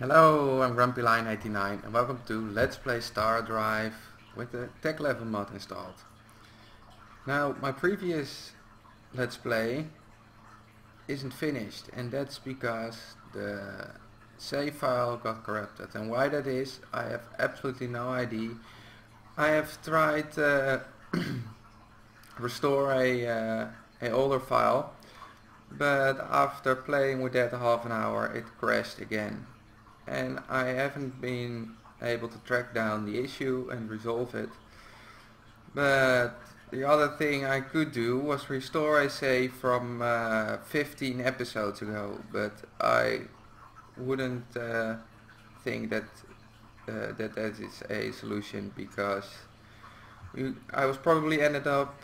Hello, I'm Grumpy Lion 89 and welcome to Let's Play StarDrive with the tech level mod installed. Now my previous Let's Play isn't finished and that's because the save file got corrupted and why that is I have absolutely no idea. I have tried uh, restore a, uh, a older file but after playing with that half an hour it crashed again and I haven't been able to track down the issue and resolve it. But the other thing I could do was restore a save from uh, 15 episodes ago, but I wouldn't uh, think that uh, that that is a solution because I was probably ended up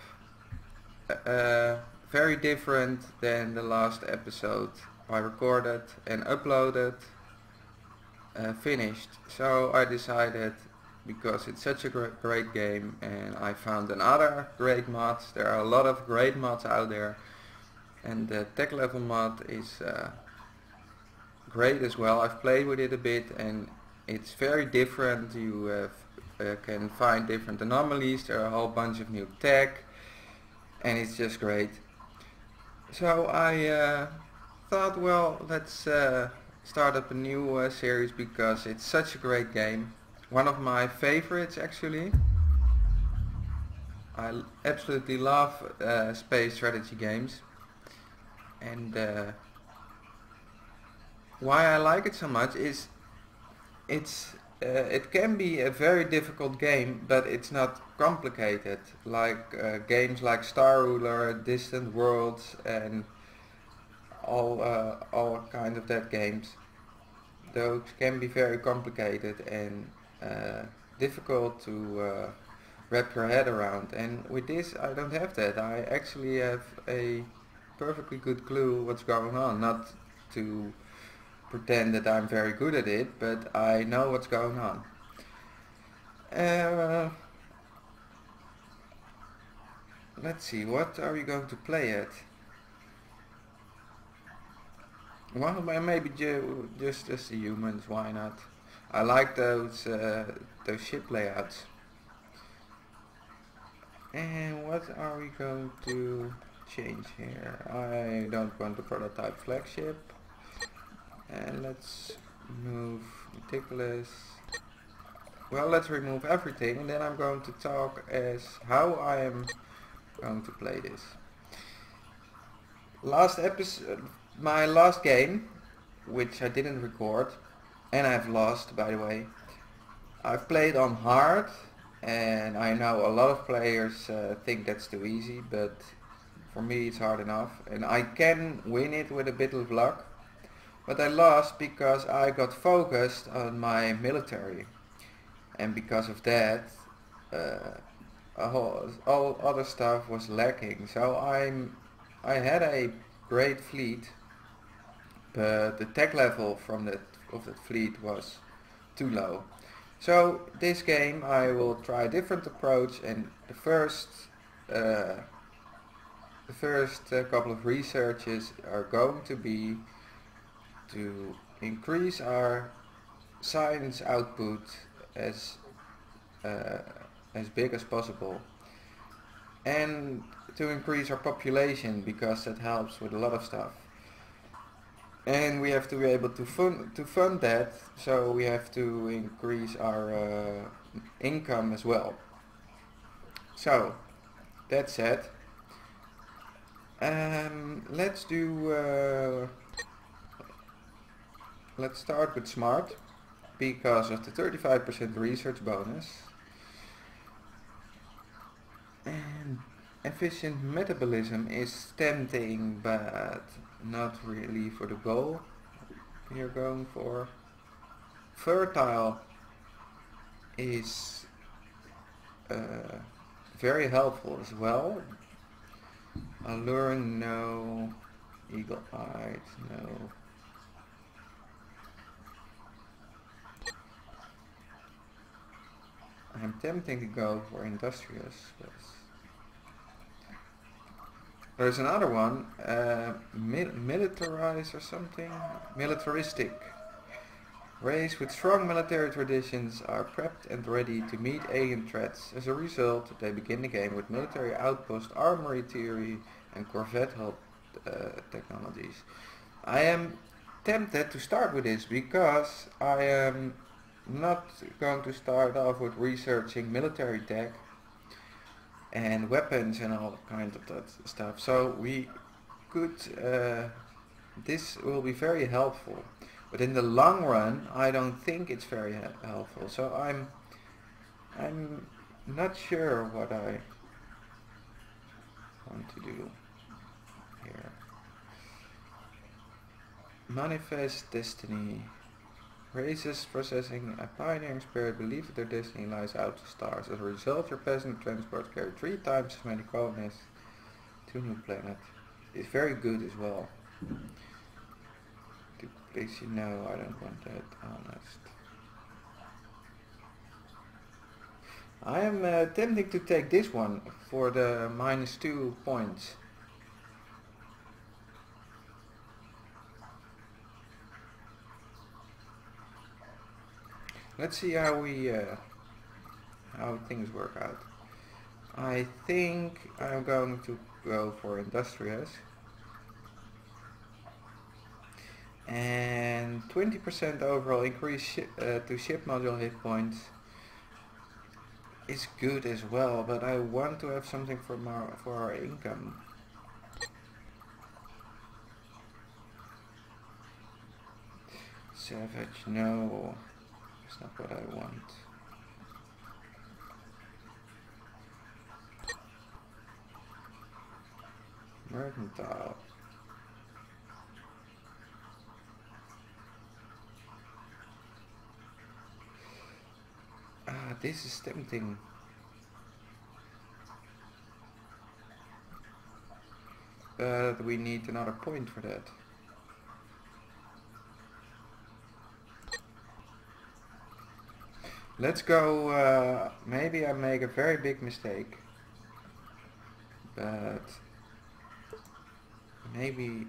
uh, very different than the last episode I recorded and uploaded uh, finished. So I decided, because it's such a gr great game and I found another great mod, there are a lot of great mods out there and the tech level mod is uh, great as well. I've played with it a bit and it's very different. You uh, can find different anomalies, there are a whole bunch of new tech and it's just great. So I uh, thought well let's uh, start up a new uh, series because it's such a great game. One of my favorites actually. I absolutely love uh, space strategy games and uh, why I like it so much is it's uh, it can be a very difficult game but it's not complicated like uh, games like Star Ruler, Distant Worlds and all uh, all kinds of that games. Those can be very complicated and uh, difficult to uh, wrap your head around. And with this, I don't have that. I actually have a perfectly good clue what's going on. Not to pretend that I'm very good at it, but I know what's going on. Uh, let's see, what are we going to play at? Well, maybe ju just as the humans, why not? I like those uh, those ship layouts. And what are we going to change here? I don't want the prototype flagship. And let's move meticulous. Well, let's remove everything and then I'm going to talk as how I am going to play this. Last episode, my last game, which I didn't record, and I've lost by the way, I've played on hard and I know a lot of players uh, think that's too easy, but for me it's hard enough and I can win it with a bit of luck. But I lost because I got focused on my military and because of that uh, whole, all other stuff was lacking. So I'm I had a great fleet but the tech level from that of that fleet was too low. So this game I will try a different approach and the first uh, the first uh, couple of researches are going to be to increase our science output as uh, as big as possible and to increase our population because that helps with a lot of stuff and we have to be able to fund to fund that so we have to increase our uh, income as well. So that said um, let's do uh, let's start with smart because of the 35% research bonus and efficient metabolism is tempting but not really for the goal you're going for. Fertile is uh, very helpful as well. Alluring, no. Eagle-eyed, no. I'm tempting to go for industrious, but there's another one, uh, mil militarize or something, militaristic. Race with strong military traditions are prepped and ready to meet alien threats. As a result, they begin the game with military outpost, armory theory and corvette hull uh, technologies. I am tempted to start with this because I am not going to start off with researching military tech and weapons and all kinds of that stuff. So we could, uh, this will be very helpful. But in the long run, I don't think it's very helpful. So I'm, I'm not sure what I want to do here. Manifest destiny. Races possessing a pioneering spirit believe that their destiny lies out to stars. As a result, your passenger transport carry three times as many colonists to new planet. It's very good as well. To please you know, I don't want that honest. I am uh, tempting to take this one for the minus two points. Let's see how we uh, how things work out. I think I'm going to go for industrious and 20% overall increase uh, to ship module hit points is good as well but I want to have something for our, for our income Savage, no. That's not what I want. Mercantile. Ah, this is tempting. But we need another point for that. Let's go, uh, maybe I make a very big mistake. But maybe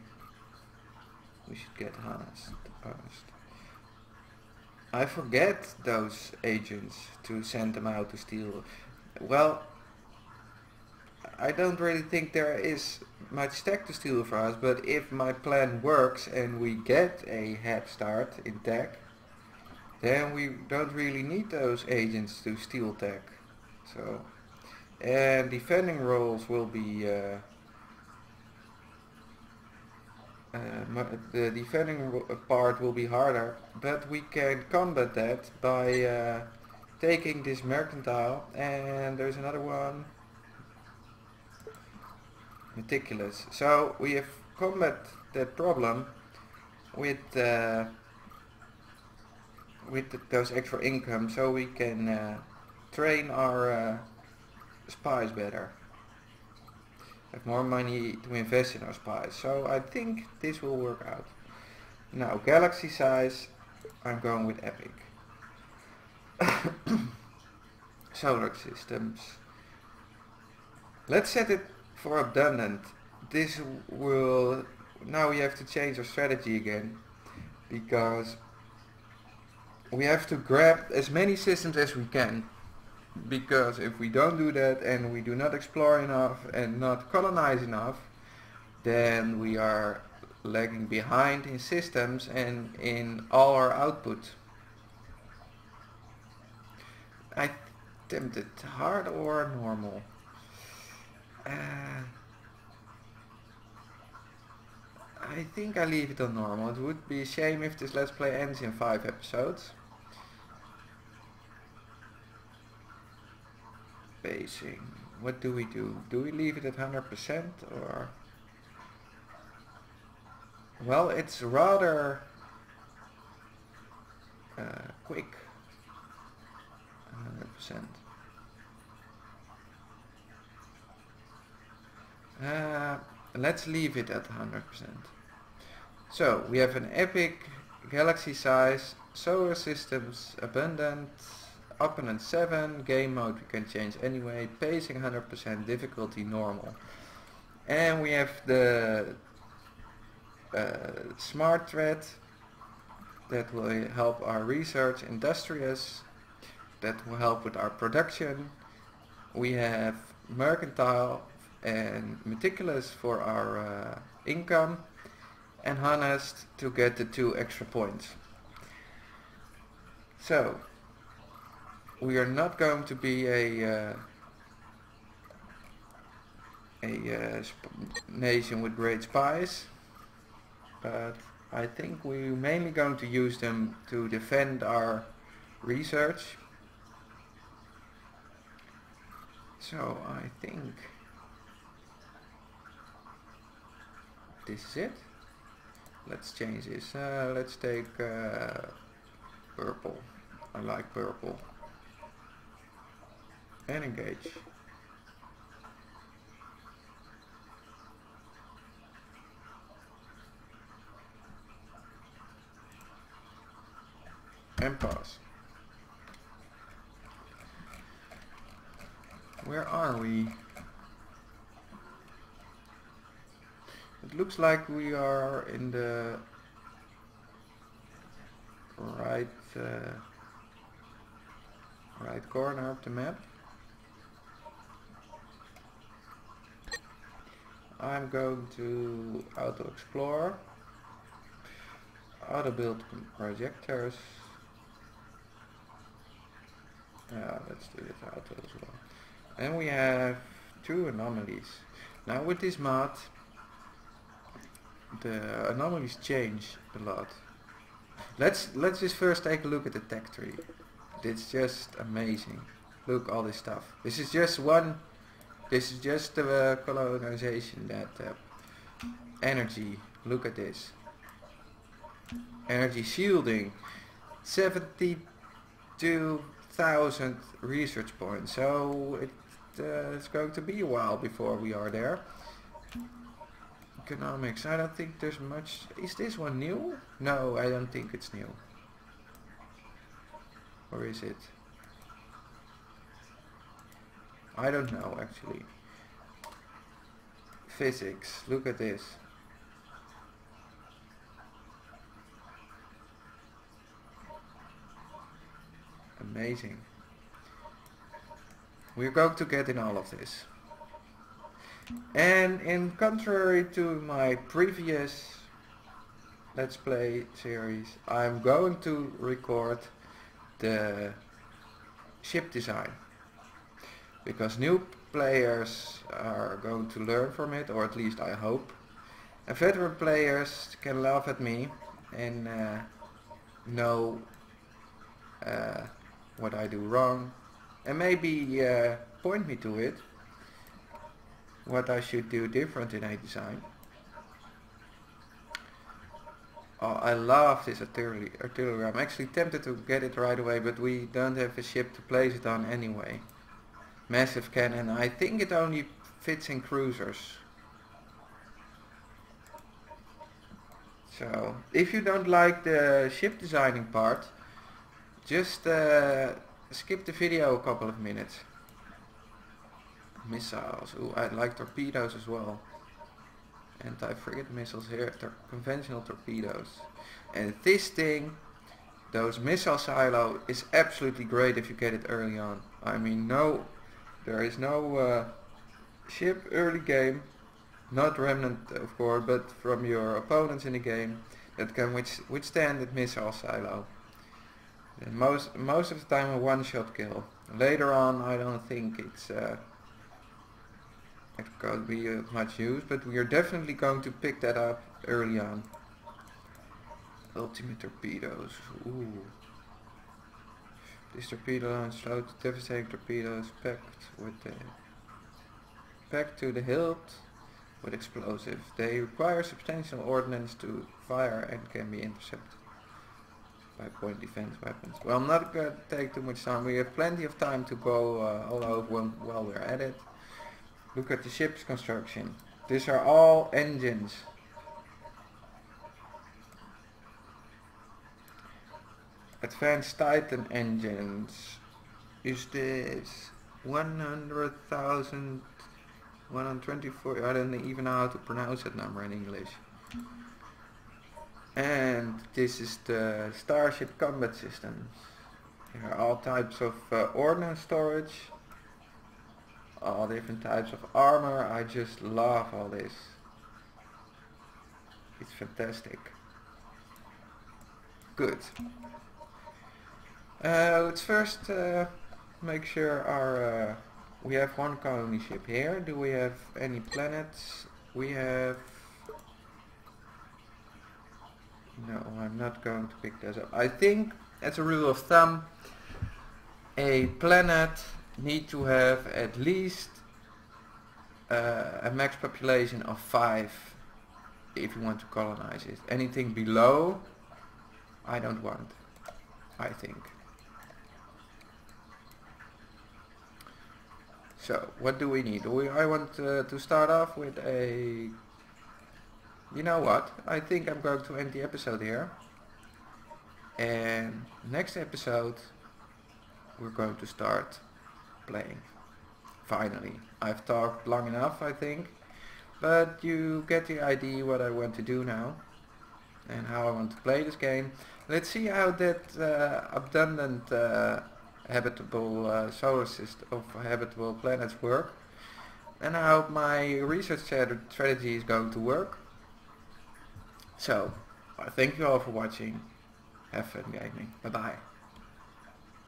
we should get honest. honest. I forget those agents to send them out to steal. Well, I don't really think there is much tech to steal for us, but if my plan works and we get a head start in tech, then we don't really need those agents to steal tech. So, and defending roles will be uh, uh, the defending part will be harder, but we can combat that by uh, taking this mercantile and there's another one meticulous. So we have combat that problem with with those extra income so we can uh, train our uh, spies better. Have more money to invest in our spies. So I think this will work out. Now galaxy size, I'm going with epic. Solar systems. Let's set it for abundant. This will, now we have to change our strategy again because we have to grab as many systems as we can because if we don't do that and we do not explore enough and not colonize enough then we are lagging behind in systems and in all our output. I tempted hard or normal. Uh, I think I leave it on normal. It would be a shame if this Let's Play ends in 5 episodes. Pacing. What do we do? Do we leave it at 100% or... Well, it's rather uh, quick. 100%. Uh, let's leave it at 100%. So we have an epic galaxy size, solar systems, abundant, opponent 7, game mode we can change anyway, pacing 100%, difficulty normal. And we have the uh, smart thread that will help our research industrious, that will help with our production. We have mercantile and meticulous for our uh, income and honest to get the two extra points. So, we are not going to be a uh, a uh, nation with great spies, but I think we're mainly going to use them to defend our research. So I think this is it. Let's change this. Uh, let's take uh, purple. I like purple. And engage. and pause. Where are we? It looks like we are in the right uh, right corner of the map. I'm going to auto explore, auto build projectors. Yeah, let's do this auto as well. And we have two anomalies. Now with this mod, the anomalies change a lot. Let's let's just first take a look at the tech tree. It's just amazing. Look all this stuff. This is just one. This is just the uh, colonization that uh, energy. Look at this. Energy shielding. 72 thousand research points. So it, uh, it's going to be a while before we are there. Economics. I don't think there's much. Is this one new? No, I don't think it's new. Or is it? I don't know actually. Physics. Look at this. Amazing. We're going to get in all of this. And in contrary to my previous Let's Play series, I'm going to record the ship design. Because new players are going to learn from it, or at least I hope. And veteran players can laugh at me and uh, know uh, what I do wrong. And maybe uh, point me to it what I should do different in a design. Oh I love this artillery, artillery. I'm actually tempted to get it right away but we don't have a ship to place it on anyway massive cannon I think it only fits in cruisers so if you don't like the ship designing part just uh, skip the video a couple of minutes. Missiles. Ooh, I like torpedoes as well. Anti-frigate missiles here. Tor conventional torpedoes. And this thing, those missile silo, is absolutely great if you get it early on. I mean, no, there is no uh, ship early game, not remnant of course, but from your opponents in the game that can withstand the missile silo. Most most of the time a one-shot kill. Later on, I don't think it's uh, going to be of much use, but we are definitely going to pick that up early on. Ultimate torpedoes. Ooh. These torpedo launch slow devastating torpedoes packed with the packed to the hilt with explosive. They require substantial ordnance to fire and can be intercepted by point defense weapons. Well, I'm not going to take too much time. We have plenty of time to go uh, all over while we're at it. Look at the ship's construction. These are all engines. Advanced Titan engines. Is this 100,000 124? I don't even know how to pronounce that number in English. and this is the Starship Combat Systems. Here are all types of uh, ordnance storage, all different types of armor. I just love all this. It's fantastic. Good. Uh, let's first uh, make sure our uh, we have one colony ship here. Do we have any planets? We have no, I'm not going to pick this up. I think, as a rule of thumb, a planet need to have at least uh, a max population of 5 if you want to colonize it. Anything below, I don't want, I think. So, what do we need? We, I want uh, to start off with a you know what? I think I'm going to end the episode here. And next episode we're going to start playing. Finally. I've talked long enough I think. But you get the idea what I want to do now. And how I want to play this game. Let's see how that uh, abundant uh, habitable uh, solar system of habitable planets work. And I hope my research strategy is going to work. So, thank you all for watching. Have fun gaming. Bye bye.